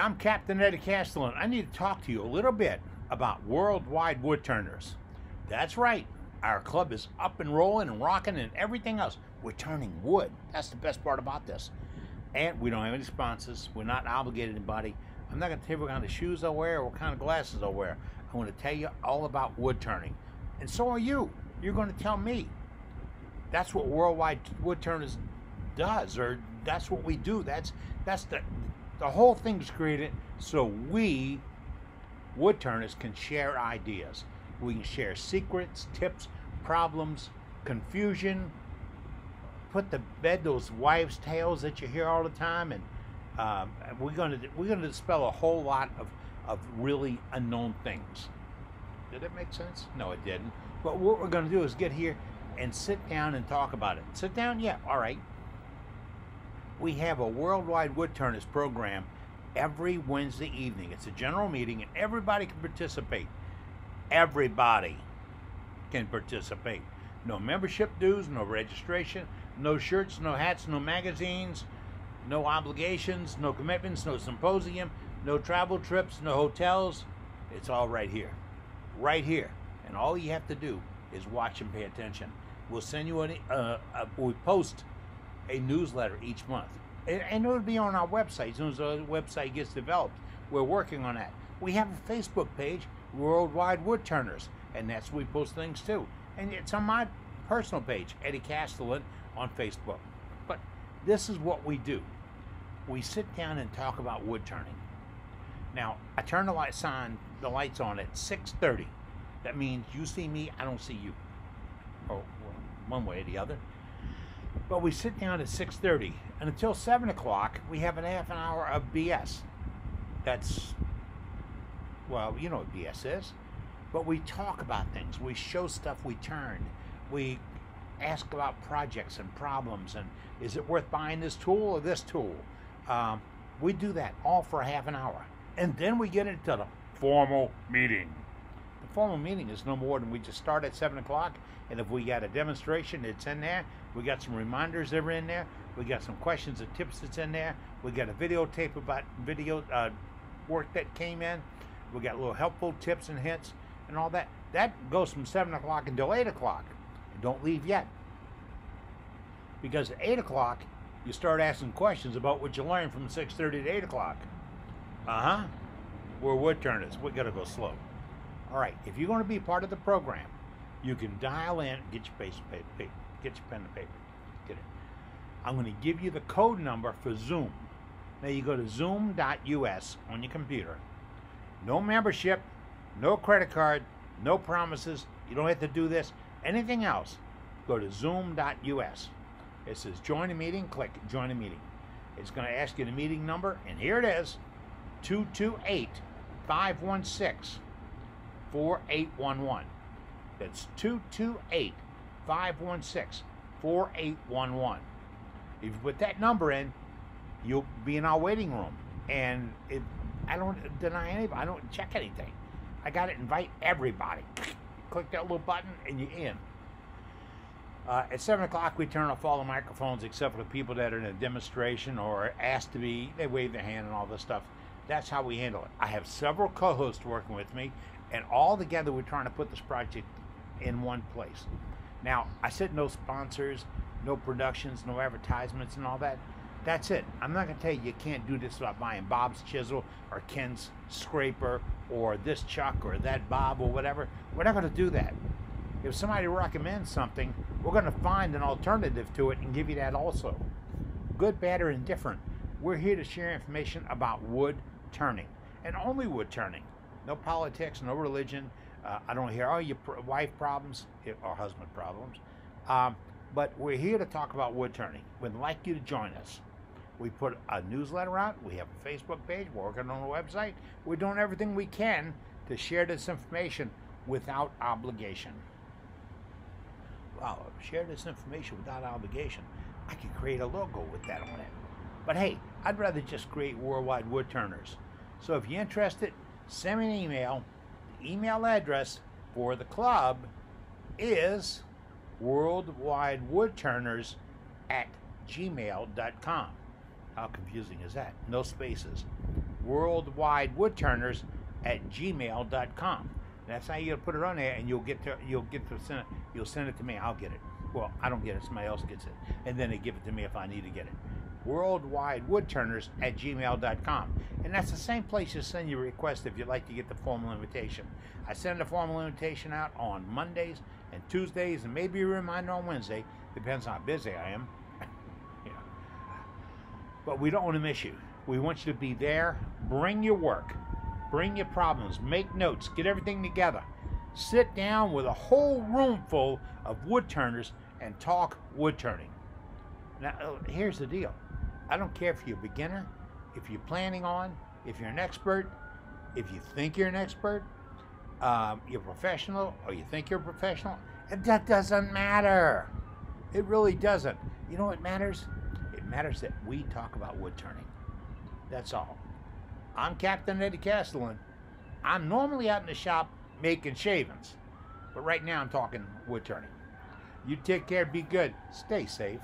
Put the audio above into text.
I'm Captain Eddie Castellan. I need to talk to you a little bit about worldwide wood turners. That's right. Our club is up and rolling and rocking and everything else. We're turning wood. That's the best part about this. And we don't have any sponsors. We're not obligated to anybody. I'm not going to tell you what kind of shoes I wear or what kind of glasses I wear. I'm going to tell you all about wood turning. And so are you. You're going to tell me. That's what Worldwide Wood Turners does, or that's what we do. That's that's the the whole thing's created so we wood turners can share ideas. We can share secrets, tips, problems, confusion, put to bed those wives' tales that you hear all the time, and um, we're gonna we're gonna dispel a whole lot of of really unknown things. Did it make sense? No, it didn't. But what we're gonna do is get here and sit down and talk about it. Sit down, yeah, all right. We have a worldwide wood turners program every Wednesday evening. It's a general meeting and everybody can participate. Everybody can participate. No membership dues, no registration, no shirts, no hats, no magazines, no obligations, no commitments, no symposium, no travel trips, no hotels. It's all right here. Right here. And all you have to do is watch and pay attention. We'll send you uh, uh, we post a newsletter each month. And, it'll be on our website as soon as the website gets developed. We're working on that. We have a Facebook page, Worldwide Wood Turners, and that's where we post things too. And it's on my personal page, Eddie Castellan, on Facebook. But this is what we do. We sit down and talk about wood turning. Now, I turn the lights on, the lights on at 6:30. That means you see me, I don't see you. Or well, one way or the other. But we sit down at 6:30, and until 7 o'clock, we have an half an hour of BS. That's well, you know what BS is. But we talk about things. We show stuff we turned. We ask about projects and problems and is it worth buying this tool or this tool? Um, we do that all for a half an hour. And then we get into the formal meeting. Formal meeting is no more than we just start at 7 o'clock, and if we got a demonstration, it's in there. We got some reminders that are in there. We got some questions and tips that's in there. We got a videotape about video uh, work that came in. We got little helpful tips and hints and all that. That goes from 7 o'clock until 8 o'clock. Don't leave yet. Because at 8 o'clock, you start asking questions about what you learned from 6.30 to 8 o'clock. Uh-huh. We're wood turners. We got to go slow. All right. If you're going to be part of the program, you can dial in. Get your paper, paper, get your pen and paper. Get it. I'm going to give you the code number for Zoom. Now you go to zoom.us on your computer. No membership, no credit card, no promises. You don't have to do this. Anything else, go to zoom.us. It says join a meeting, click join a meeting. It's going to ask you the meeting number, and here it is 228 516 4811. That's 228 516 4811. If you put that number in, you'll be in our waiting room. And it, I don't deny anybody, I don't check anything. I got to invite everybody. Click that little button and you're in. Uh, at 7 o'clock, we turn off all the microphones except for the people that are in a demonstration or asked to be, they wave their hand and all this stuff. That's how we handle it. I have several co hosts working with me, and all together we're trying to put this project in one place. Now, I said no sponsors, no productions, no advertisements, and all that. That's it. I'm not going to tell you you can't do this without buying Bob's chisel or Ken's scraper or this chuck or that Bob or whatever. We're not going to do that. If somebody recommends something, we're going to find an alternative to it and give you that also. Good, bad, or indifferent. We're here to share information about wood turning and only wood turning. No politics, no religion. Uh, I don't hear, all your wife problems or husband problems. Um, but we're here to talk about wood turning. We'd like you to join us. We put a newsletter out. We have a Facebook page. We're working on a website. We're doing everything we can to share this information without obligation. Wow, share this information without obligation. I could create a logo with that on it. But hey, I'd rather just create worldwide wood turners. So if you're interested, send me an email. The email address for the club is worldwidewoodturners at gmail.com. How confusing is that? No spaces. worldwidewoodturners at gmail.com. That's how you put it on there, and you'll get to you'll get to send it. You'll send it to me. I'll get it. Well, I don't get it. Somebody else gets it, and then they give it to me if I need to get it. Worldwidewoodturners at gmail.com, and that's the same place you send your request if you'd like to get the formal invitation. I send a formal invitation out on Mondays and Tuesdays, and maybe a reminder on Wednesday. Depends on how busy I am. yeah. But we don't want to miss you. We want you to be there. Bring your work. Bring your problems. Make notes. Get everything together. Sit down with a whole room full of wood turners and talk wood turning. Now, uh, here's the deal. I don't care if you're a beginner, if you're planning on, if you're an expert, if you think you're an expert, um, you're professional, or you think you're a professional. That doesn't matter. It really doesn't. You know what matters? It matters that we talk about wood turning. That's all. I'm Captain Eddie Castellan. I'm normally out in the shop making shavings, but right now I'm talking wood turning. You take care, be good, stay safe.